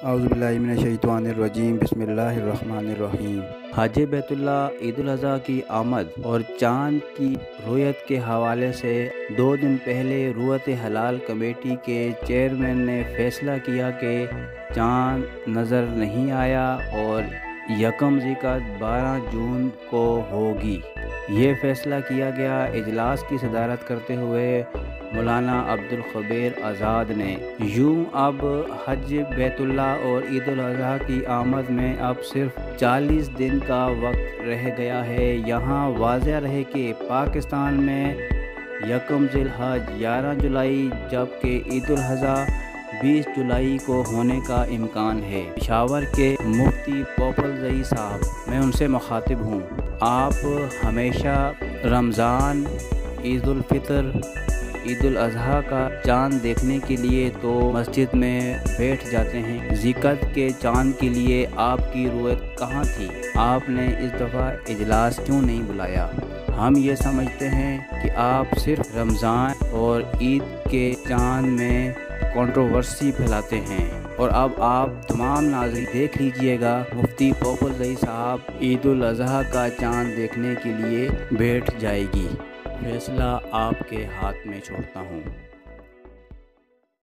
अज़बिल्लिनशैतवानरजीम बसमीम हज बैतुल्ला ईदाजी की आमद और चाँद की रोयत के हवाले से दो दिन पहले रुवत हलाल कमेटी के चेयरमैन ने फैसला किया कि चाँद नज़र नहीं आया और यकम ज़िकत 12 जून को होगी। ये फ़ैसला किया गया इजलास की सदारत करते हुए मौलाना अब्दुल खबीर आज़ाद ने यूँ अब हज बैतुल्ला और ईद अजी की आमद में अब सिर्फ़ 40 दिन का वक्त रह गया है। यहाँ वाज रहे कि पाकिस्तान में यकम हज 11 जुलाई, जबकि ईद अजी 20 जुलाई को होने का इम्कान है। पिशावर के मुफ्ती पोपल जई साहब, मैं उनसे मुखातिब हूँ। आप हमेशा रमज़ान ईदालफ़ितर ईद उल अजहा का चाँद देखने के लिए तो मस्जिद में बैठ जाते हैं। जिकत के चाँद के लिए आपकी रुयत कहाँ थी? आपने इस दफ़ा इजलास क्यों नहीं बुलाया? हम ये समझते हैं कि आप सिर्फ़ रमज़ान और ईद के चाँद में कंट्रोवर्सी फैलाते हैं। और अब आप तमाम नाजरी देख लीजिएगा, मुफ्ती पोपल रही साहब ईद उल अजहा का चाँद देखने के लिए बैठ जाएगी। फैसला आपके हाथ में छोड़ता हूँ।